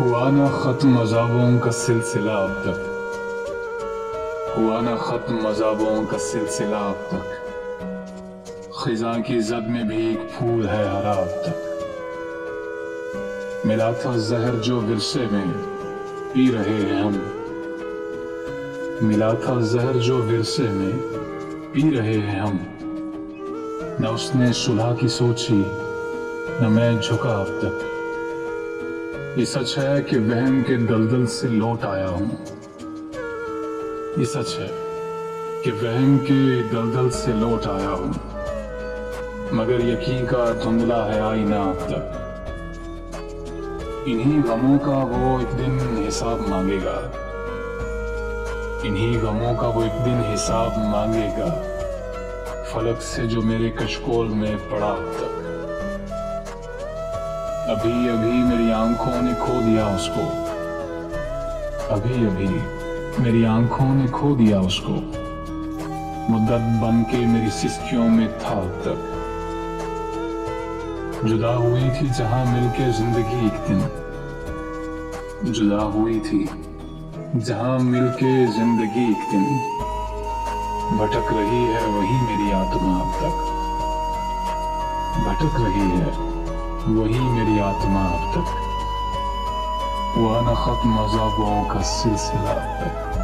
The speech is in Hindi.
हुआ ना खत्म मजाबों का सिलसिला अब तक। हुआ ना खत्म अजाबों का सिलसिला अब तक। खिजा की जद में भी एक फूल है हरा अब तक। मिला था जहर जो विरसे में पी रहे हैं हम। मिला था जहर जो विरसे में पी रहे हैं हम। न उसने सुलह की सोची, न मैं झुका अब तक। ये सच है कि वहम के दलदल से लौट आया हूँ। ये सच है कि वहम के दलदल से लौट आया हूँ। मगर यकीन का धुंधला है आईना अब तक। इन्हीं गमों का वो एक दिन हिसाब मांगेगा। इन्हीं गमों का वो एक दिन हिसाब मांगेगा। फलक से जो मेरे कशकोल में पड़ा अब तक। अभी अभी मेरी आँखों ने खो दिया उसको। अभी अभी मेरी आँखों ने खो दिया उसको। मुद्दत बन के मेरी सिस्कियों में था अब तक। जुदा हुई थी जहाँ मिलके ज़िंदगी एक दिन। जुदा हुई थी जहाँ मिलके ज़िंदगी एक दिन। भटक रही है वही मेरी आत्मा अब तक। भटक रही है। वही मेरी आत्मा अब तक। वह न खत्म मजाबों का सिलसिला अब तक।